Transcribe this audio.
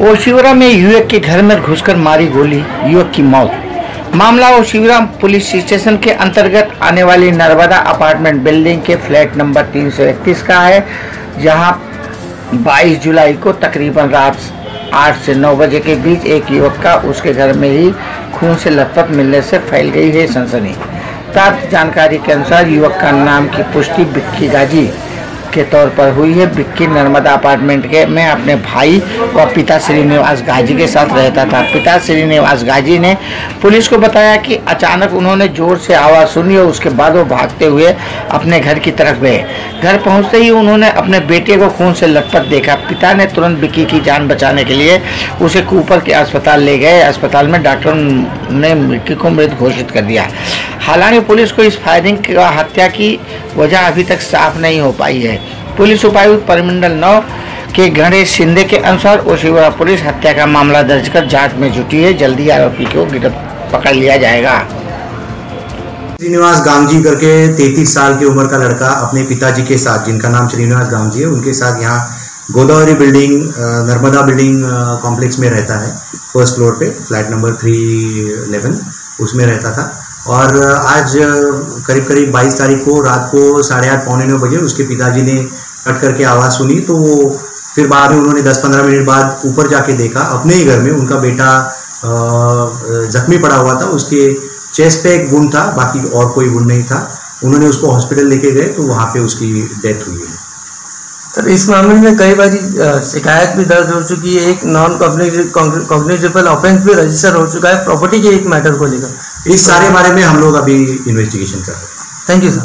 ओशिवरा में युवक के घर में घुसकर मारी गोली, युवक की मौत। मामला ओशिवरा पुलिस स्टेशन के अंतर्गत आने वाली नर्मदा अपार्टमेंट बिल्डिंग के फ्लैट नंबर तीन सौ इकतीस का है, जहाँ 22 जुलाई को तकरीबन रात आठ से नौ बजे के बीच एक युवक का उसके घर में ही खून से लथपथ मिलने से फैल गई है सनसनी। प्राप्त जानकारी के अनुसार युवक का नाम की पुष्टि बिक्की गाजी के तौर पर हुई है। बिक्की नर्मदा अपार्टमेंट के में अपने भाई व पिता श्रीनिवास गाजी के साथ रहता था। पिता श्रीनिवास गाजी ने पुलिस को बताया कि अचानक उन्होंने ज़ोर से आवाज़ सुनी और उसके बाद वो भागते हुए अपने घर की तरफ़ गए। घर पहुँचते ही उन्होंने अपने बेटे को खून से लटपट देखा। पिता ने तुरंत बिक्की की जान बचाने के लिए उसे कूपर के अस्पताल ले गए। अस्पताल में डॉक्टर ने बिक्की को मृत घोषित कर दिया। हालाँकि पुलिस को इस फायरिंग का हत्या की वजह अभी तक साफ़ नहीं हो पाई है। पुलिस उपायुक्त परिमंडल नौ के गणेश शिंदे के अनुसार ओशिवरा पुलिस हत्या का मामला दर्ज कर जाँच में जुटी है। जल्दी आरोपी को गिरफ्त पकड़ लिया जाएगा। श्रीनिवास गांधी करके 33 साल की उम्र का लड़का अपने पिताजी के साथ, जिनका नाम श्रीनिवास गांधी है, उनके साथ यहाँ Godavari building Narmada building complex में रहता है। फ़र्स्ट फ्लोर पे, फ्लैट नंबर थ्री उसमें रहता था। और आज, करीब करीब 22 तारीख को रात को साढ़े आठ, पौने नौ बजे उसके पिताजी ने कट करके आवाज़ सुनी तो फिर बाद में उन्होंने 10-15 मिनट बाद ऊपर जाके देखा, अपने ही घर में उनका बेटा जख्मी पड़ा हुआ था, उसके चेस्ट पे एक वुंड था, बाकी और कोई वुंड नहीं था। उन्होंने उसको हॉस्पिटल लेके गए तो वहाँ पे उसकी डेथ हुई है। सर इस मामले में कई बार शिकायत भी दर्ज हो चुकी है। एक नॉन कॉग्निटेबल ऑफेंस भी रजिस्टर हो चुका है प्रॉपर्टी के एक मैटर को लेकर। इस सारे बारे में हम लोग अभी इन्वेस्टिगेशन कर रहे हैं। Thank you sir